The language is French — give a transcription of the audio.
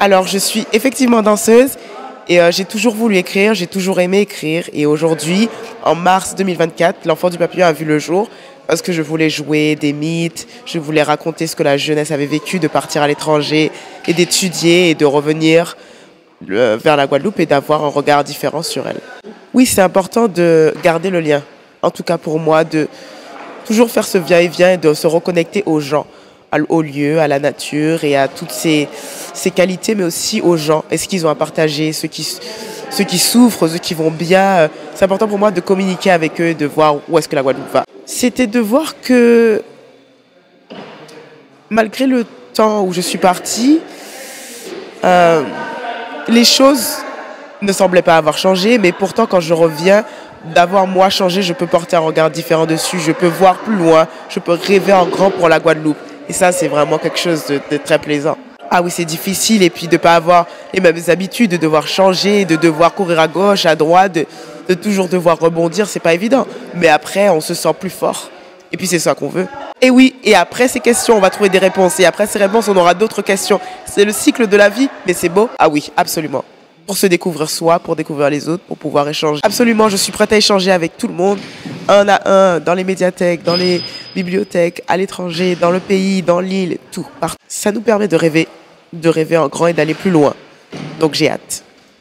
Alors, je suis effectivement danseuse et euh, j'ai toujours voulu écrire, j'ai toujours aimé écrire. Et aujourd'hui, en mars 2024, L'Enfant du Papillon a vu le jour parce que je voulais jouer des mythes, je voulais raconter ce que la jeunesse avait vécu de partir à l'étranger et d'étudier et de revenir vers la Guadeloupe et d'avoir un regard différent sur elle. Oui, c'est important de garder le lien. En tout cas pour moi, de toujours faire ce va-et-vient et de se reconnecter aux gens, au lieu, à la nature et à toutes ces, ces qualités, mais aussi aux gens et ce qu'ils ont à partager, ceux qui, ceux qui souffrent, ceux qui vont bien. C'est important pour moi de communiquer avec eux, de voir où est-ce que la Guadeloupe va c'était de voir que malgré le temps où je suis partie, euh, les choses ne semblaient pas avoir changé, mais pourtant quand je reviens, d'avoir moi changé, je peux porter un regard différent dessus, je peux voir plus loin, je peux rêver en grand pour la Guadeloupe. Et ça, c'est vraiment quelque chose de, très plaisant. Ah oui, c'est difficile, et puis de ne pas avoir les mêmes habitudes, de devoir changer, de devoir courir à gauche, à droite, de, de toujours devoir rebondir, c'est pas évident. Mais après, on se sent plus fort. Et puis c'est ça qu'on veut. Et oui, et après ces questions, on va trouver des réponses. Et après ces réponses, on aura d'autres questions. C'est le cycle de la vie, mais c'est beau. Ah oui, absolument. Pour se découvrir soi, pour découvrir les autres, pour pouvoir échanger. Absolument, je suis prête à échanger avec tout le monde, un à un, dans les médiathèques, dans les bibliothèques, à l'étranger, dans le pays, dans l'île, tout. Ça nous permet de rêver, de rêver en grand et d'aller plus loin. Donc j'ai hâte.